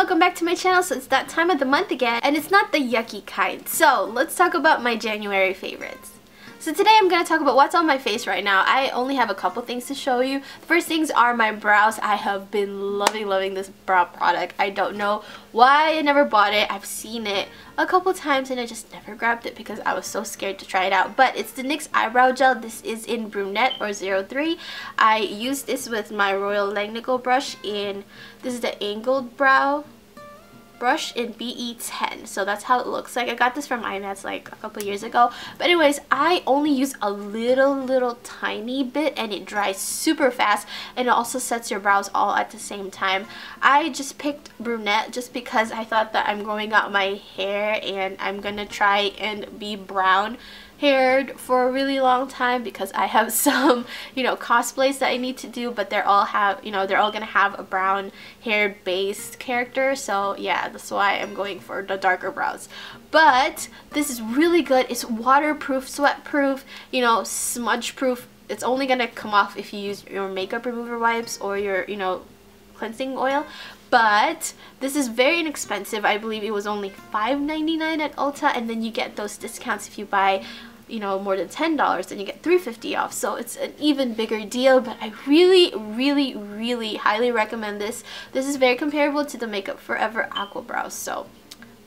welcome back to my channel. So it's that time of the month again and it's not the yucky kind. So let's talk about my January favorites. So today I'm going to talk about what's on my face right now. I only have a couple things to show you. The first things are my brows. I have been loving, loving this brow product. I don't know why I never bought it. I've seen it a couple times and I just never grabbed it because I was so scared to try it out. But it's the NYX Eyebrow Gel. This is in Brunette or 03. I used this with my Royal Langnickel brush in, this is the Angled Brow brush in BE10. So that's how it looks like. I got this from IMATS like a couple years ago. But anyways, I only use a little, little tiny bit and it dries super fast and it also sets your brows all at the same time. I just picked brunette just because I thought that I'm growing out my hair and I'm gonna try and be brown haired for a really long time because I have some, you know, cosplays that I need to do, but they're all have, you know, they're all gonna have a brown haired based character. So yeah, that's why I'm going for the darker brows. But this is really good. It's waterproof, sweat proof, you know, smudge proof. It's only gonna come off if you use your makeup remover wipes or your, you know, cleansing oil but this is very inexpensive. I believe it was only $5.99 at Ulta and then you get those discounts if you buy you know more than $10 then you get 350 off. So it's an even bigger deal but I really really really highly recommend this. This is very comparable to the Makeup Forever Aqua Brows so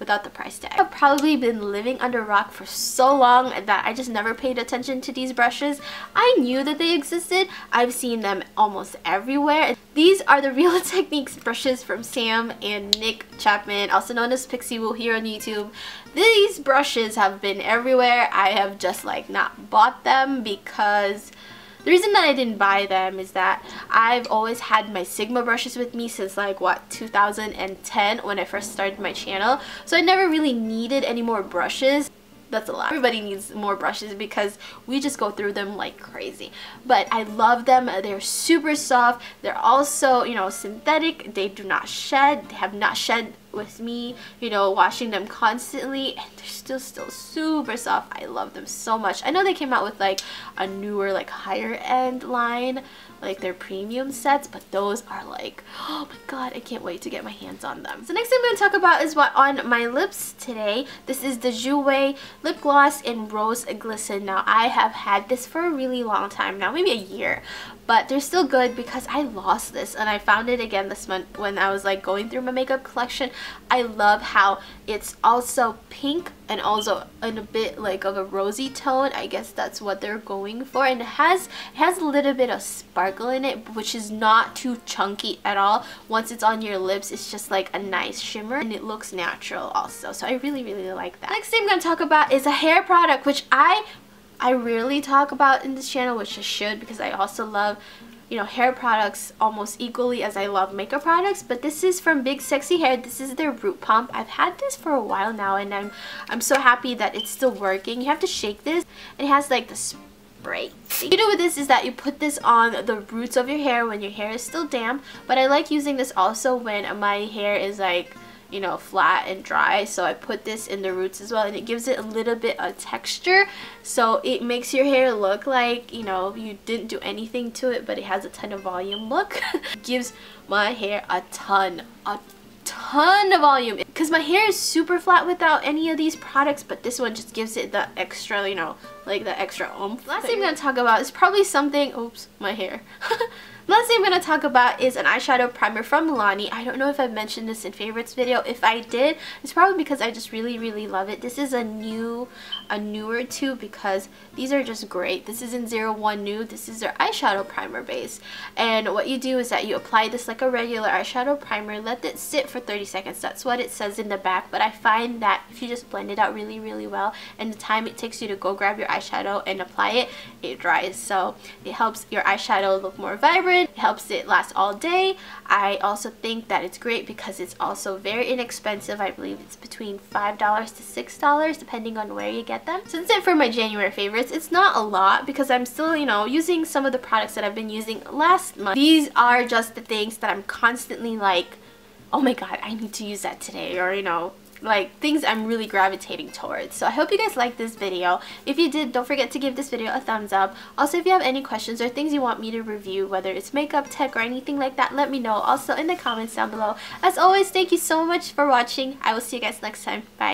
without the price tag. I've probably been living under a rock for so long that I just never paid attention to these brushes. I knew that they existed. I've seen them almost everywhere. These are the Real Techniques brushes from Sam and Nic Chapman, also known as Pixiwoo here on YouTube. These brushes have been everywhere. I have just like not bought them because the reason that I didn't buy them is that I've always had my Sigma brushes with me since like what 2010 when I first started my channel so I never really needed any more brushes that's a lot. Everybody needs more brushes because we just go through them like crazy. But I love them. They're super soft. They're also, you know, synthetic. They do not shed. They have not shed with me, you know, washing them constantly and they're still still super soft. I love them so much. I know they came out with like a newer like higher end line like their premium sets but those are like oh my god I can't wait to get my hands on them. So next thing I'm going to talk about is what on my lips today. This is the Jouer lip gloss in Rose Glisten. Now I have had this for a really long time now maybe a year but they're still good because I lost this and I found it again this month when I was like going through my makeup collection. I love how it's also pink and also in a bit like of a rosy tone. I guess that's what they're going for and it has it has a little bit of sparkle in it which is not too chunky at all. Once it's on your lips it's just like a nice shimmer and it looks natural also. So I really really like that. Next thing I'm going to talk about is a hair product which I I rarely talk about in this channel, which I should because I also love you know, hair products almost equally as I love makeup products, but this is from Big Sexy Hair. This is their root pump. I've had this for a while now and I'm I'm so happy that it's still working. You have to shake this. It has like the spray. You do with this is that you put this on the roots of your hair when your hair is still damp, but I like using this also when my hair is like you know, flat and dry. So I put this in the roots as well and it gives it a little bit of texture. So it makes your hair look like, you know, you didn't do anything to it, but it has a ton of volume look. gives my hair a ton, a ton of volume because my hair is super flat without any of these products but this one just gives it the extra you know like the extra oomph last thing i'm going to talk about is probably something oops my hair Last thing I'm going to talk about is an eyeshadow primer from Milani. I don't know if I've mentioned this in favorites video. If I did, it's probably because I just really, really love it. This is a new, a newer tube because these are just great. This is in 01 Nude. This is their eyeshadow primer base. And what you do is that you apply this like a regular eyeshadow primer, let it sit for 30 seconds. That's what it says in the back. But I find that if you just blend it out really, really well and the time it takes you to go grab your eyeshadow and apply it, it dries. So it helps your eyeshadow look more vibrant it helps it last all day. I also think that it's great because it's also very inexpensive. I believe it's between $5 to $6 depending on where you get them. So that's it for my January favorites. It's not a lot because I'm still, you know, using some of the products that I've been using last month. These are just the things that I'm constantly like, oh my god, I need to use that today or, you know, like things I'm really gravitating towards. So I hope you guys liked this video. If you did, don't forget to give this video a thumbs up. Also, if you have any questions or things you want me to review, whether it's makeup, tech, or anything like that, let me know. Also in the comments down below. As always, thank you so much for watching. I will see you guys next time. Bye.